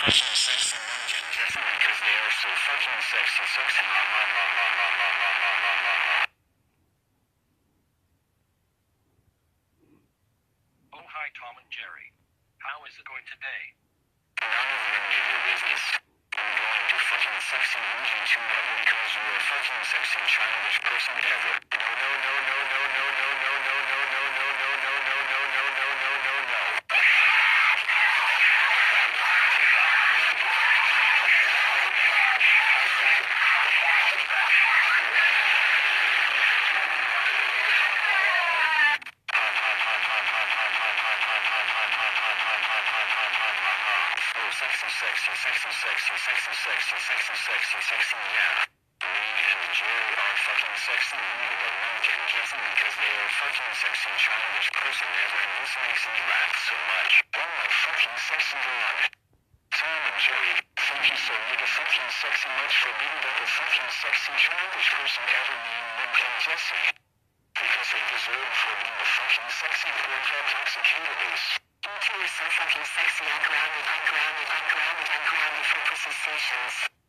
fucking sexy monkey just because they are so fucking sexy, sexy. Oh, hi, Tom and Jerry. How is it going today? None of them need business. I'm going to fucking sexy monkey too because you're a fucking sexy childish person ever. No, no. sexual sex or sexual sex or sexual sex or yeah. Me and Jerry are fucking sexy people, but no because they are fucking sexy childish person ever, this makes me laugh so much. Oh my fucking sexy god. Tom and Jerry, thank so mega sexy much for being the fucking sexy childish person ever, me and Nick and Jessie. Because they deserve for being the fucking sexy poor intoxicated ace. So fucking sexy. I'm grounded, I'm grounded, I'm grounded, I'm grounded for pussy stations.